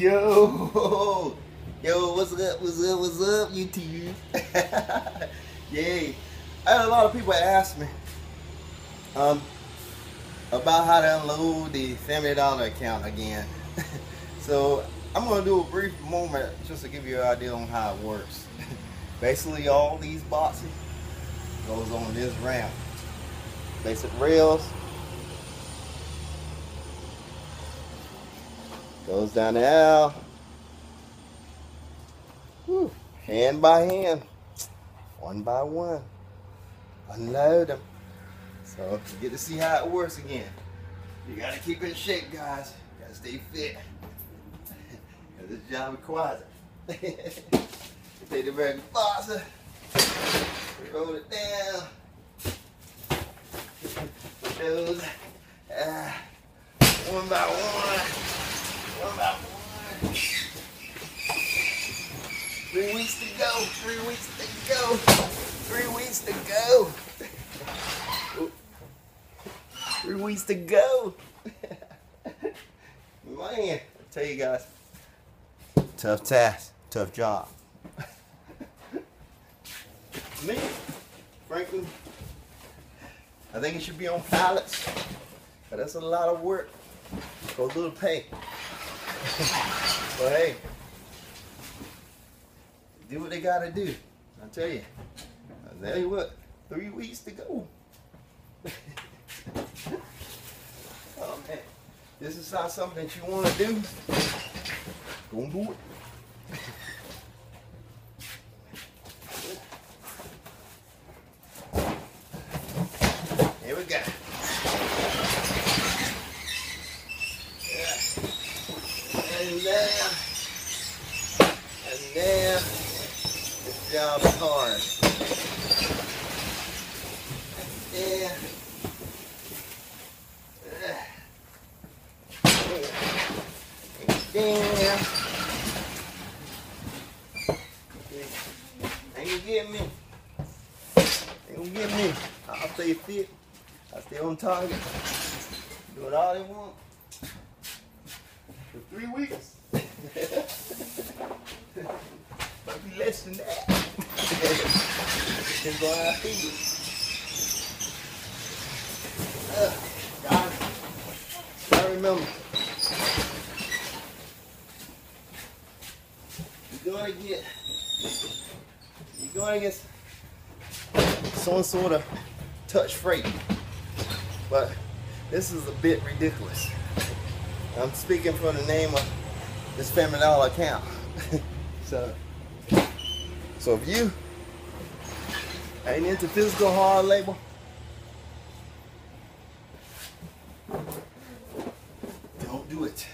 Yo, yo, what's up? What's up? What's up, YouTube? Yay! I had a lot of people ask me um about how to unload the Family Dollar account again. so I'm gonna do a brief moment just to give you an idea on how it works. Basically, all these boxes goes on this ramp. Basic rails Goes down the aisle. Whew. Hand by hand. One by one. Unload them. So you get to see how it works again. You gotta keep in shape, guys. You gotta stay fit. this job requires it. take the very boxer, roll it down. Those uh, one by one. Three weeks to go. Three weeks to go. Three weeks to go. Three weeks to go. Man, I tell you guys, tough task, tough job. Me, frankly, I think it should be on pallets, but that's a lot of work. Go a little pay but hey, do what they gotta do. I tell you. I tell you what, three weeks to go. oh man, this is not something that you want to do. Don't do it. Here we go. and there, and there, this job hard. And there. Ain't gonna get me. Ain't gonna get me. I'll stay fit. I stay on target. Do it all they want for three weeks. Might be less than that. Depends on how I feel. Uh, I remember. You're gonna get, you're gonna get some sort of touch freight, but this is a bit ridiculous. I'm speaking for the name of this Family Dollar account. so, so if you ain't into physical hard labor, don't do it.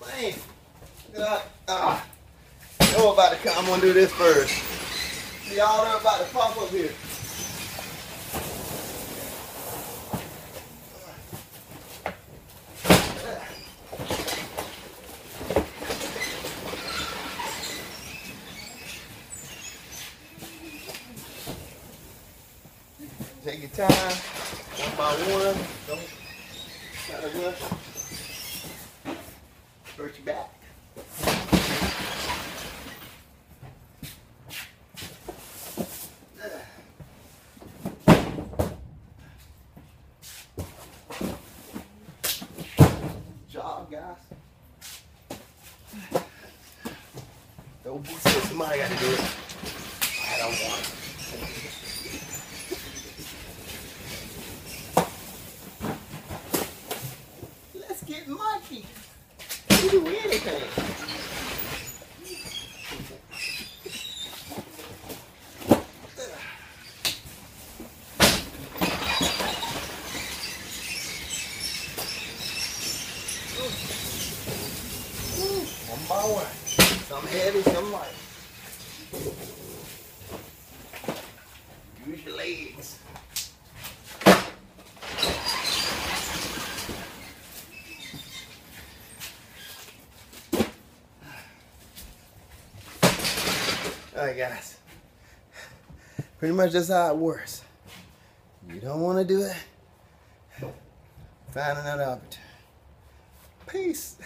Man, ah, come. I'm gonna do this first. Y'all are about to pop up here. Take your time, one by one. Don't try to rush. Hurt your back. Job, guys. Don't be so somebody got to do it. Do anything. Some heavy, some light. Alright guys, pretty much that's how it works. You don't want to do it, find another opportunity. Peace.